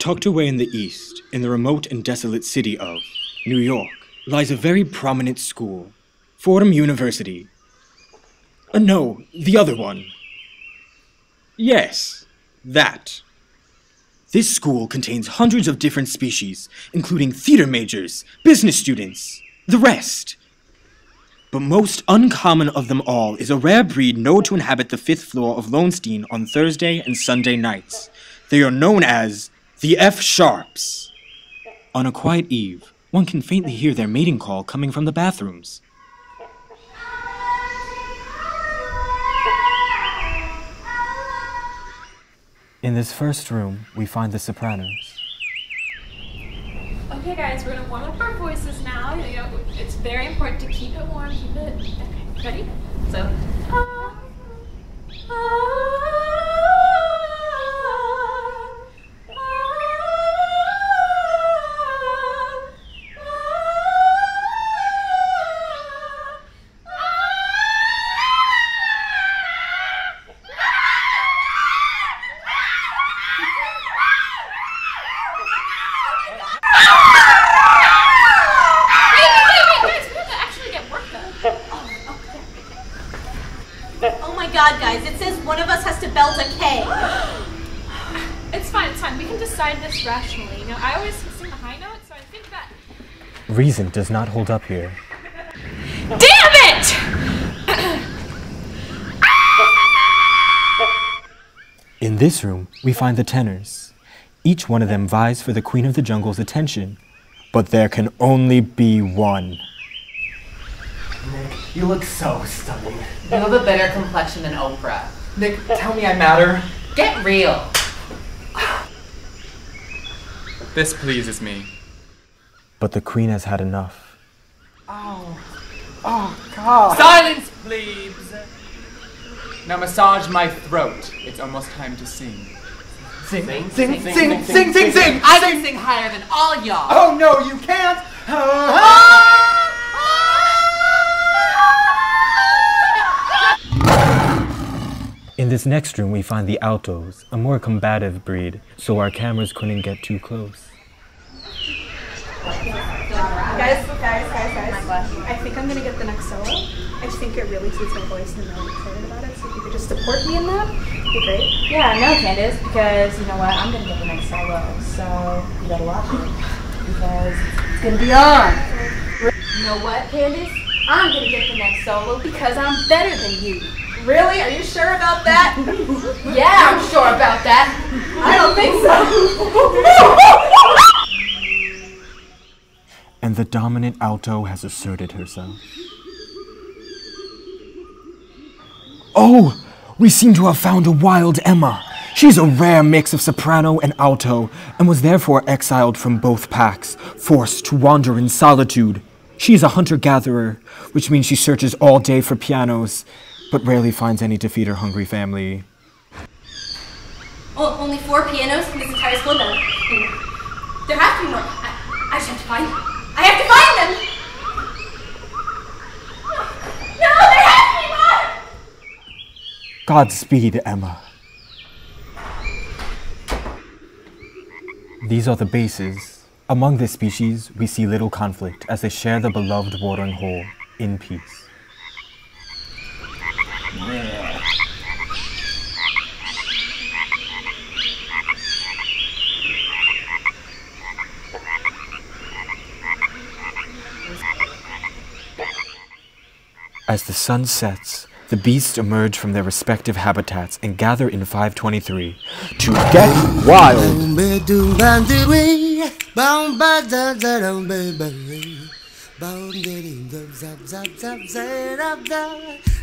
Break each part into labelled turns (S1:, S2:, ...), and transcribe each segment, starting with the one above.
S1: Tucked away in the east, in the remote and desolate city of New York, lies a very prominent school, Fordham University. Uh, no, the other one. Yes, that. This school contains hundreds of different species, including theater majors, business students, the rest. But most uncommon of them all is a rare breed known to inhabit the fifth floor of Lowenstein on Thursday and Sunday nights. They are known as the F Sharps. On a quiet eve, one can faintly hear their mating call coming from the bathrooms. In this first room, we find the sopranos.
S2: Okay, guys, we're gonna warm up our voices now. You know, it's very important to keep it warm, keep it. Okay, ready? So.
S3: God, guys, it says one of us has to belt a K.
S2: It's fine, it's fine. We can decide this rationally. You know, I always sing the high note, so I think that.
S1: Reason does not hold up here.
S2: Damn it!
S1: In this room, we find the tenors. Each one of them vies for the Queen of the Jungle's attention. But there can only be one.
S4: Nick, you look so stunning.
S5: You have a better complexion than Oprah.
S4: Nick, tell me I matter.
S5: Get real.
S6: This pleases me.
S1: But the Queen has had enough.
S4: Oh. Oh, God.
S6: Silence, plebes! Now massage my throat. It's almost time to sing.
S4: Sing, sing, sing, sing, sing, sing, sing.
S5: I can sing higher than all y'all.
S4: Oh, no, you can't.
S1: This next room, we find the altos, a more combative breed, so our cameras couldn't get too close.
S7: Guys, guys, guys, guys. I think I'm gonna get the next solo. I just think it really suits my voice and I'm really excited about it. So if you could just support me in that, it'd be great.
S8: Yeah, no, Candace, because you know what? I'm gonna get the next solo, so you gotta watch it because it's gonna be on. You know what, Candace? I'm gonna get the next solo because I'm better than you.
S7: Really? Are you sure about that?
S8: Yeah, I'm sure about that.
S7: I don't think so.
S1: And the dominant alto has asserted herself. Oh! We seem to have found a wild Emma. She's a rare mix of soprano and alto, and was therefore exiled from both packs, forced to wander in solitude. She is a hunter gatherer, which means she searches all day for pianos, but rarely finds any to feed her hungry family.
S3: Oh, only four pianos in this entire school? No. There have to be more. I, I just have to find them. I have to find them! No, there has to be more!
S1: Godspeed, Emma. These are the basses. Among this species, we see little conflict as they share the beloved watering hole in peace. As the sun sets, the beasts emerge from their respective habitats and gather in 523 to get wild.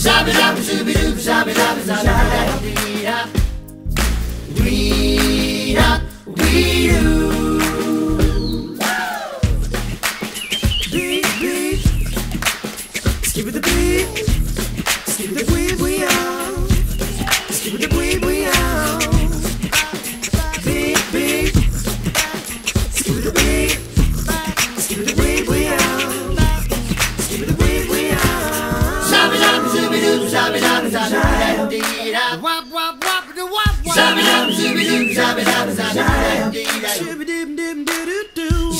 S9: Zabba-dab, zooby-doo, zabba-dab, zabba-dab, dee-dap. Dwee-dap, dwee-doo. shabba shabba shabba shabba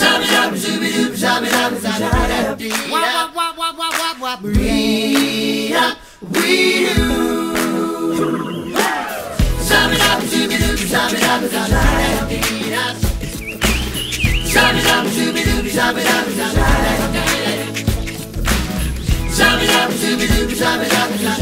S9: Shabba shabba shabba shabba shabba shabba shabba shabba Wop wop wop wop wop wop We up, we do. Shabba shabba shabba shabba shabba shabba Shabba shabba shabba shabba shabba shabba Shabba shabba shabba shabba shabba shabba